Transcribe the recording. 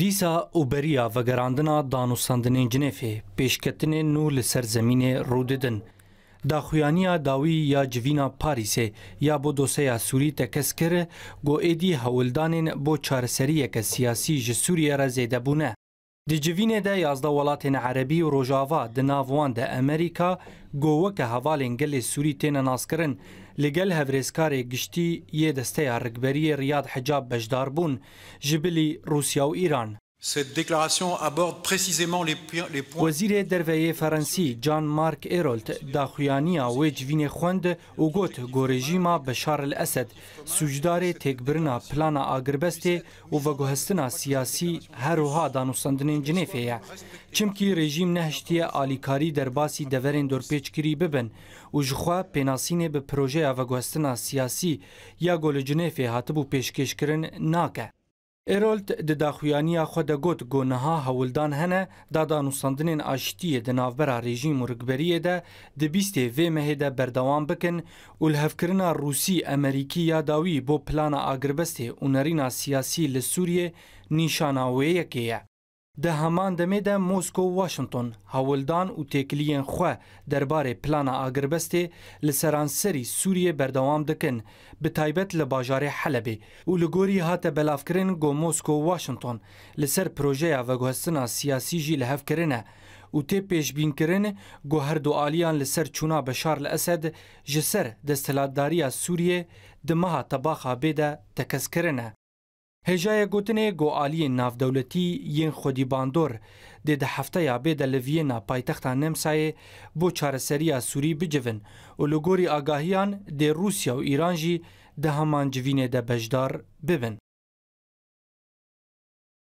Dîsa û beriya vegerandina danûstandinên Cinêfê, pêşketinên nû li ser zemînê rû didin. Daxuyaniya dawî ya civîna Parîsê ya bo doseya Sûrî tekez kir ku êdî hewldanên bo çareseriyeke siyasî ji Sûriyê re zêde bûne. Di civînê de yazdeh welatên Erebî û Rojava di nav wan de Emerîka ku weke hevalên gelê Sûrî têne naskirin, li gel hevrêzkarê giştî yê desteya rikberiyê Riyad Hicab beşdar bûn, ji bilî Rûsya û Îran. Wezîrê Derve yê Ferensî Jean-Marc Ayrault daxuyaniya wê civînê xwend û got ku rejîma Beşar el Esed sûcdarê têkbirina plana agirbestê û veguhestina siyasî her wiha danûstandinên Cinêfê ye. Çimkî rejîm nehiştiye alîkarî derbasî deverên dorpêçkirî bibin û ji xwe pênasînê bi projeya veguhestina siyasî ya ku li Cinêfê hatibû pêşkêşkirin nake. Errold di daxuyaniya xwe de got ku niha hewldan hene da danûstandinên aşitiyê di navbera rejîm û rikberiyê de di bîstê vê mehê de berdewam bikin û li hevkirina Rûsî, Emerîkî ya dawî bo plana agirbestê û nerîna siyasî li Sûriyê nîşana wê yekê ye. Di heman demê de Mosko û Washington hewldan û têkiliyên xwe derbarê plana agirbestê li seranserî Sûriyê berdewam dikin, bi taybet li bajarê Helebê û li gorî hate belavkirin ku Mosko û Washington li ser projeya veguhestina siyasî jî li hev kirine û tê pêşbînkirin ku her du aliyan li ser çûna Beşar li Esed ji ser desthilatdariya Sûriyê di meha Tebaxa bê de tekez kirine. Hêjayê gotinê ku aliyên navdewletî yên xwedî bandor dê di hefteya bê de li Viyêna paytexta Nemsayê bo çareseriya sûrî bicivin û li gorî agahiyan dê Rûsya û Îran jî di heman civînê de beşdar bibin.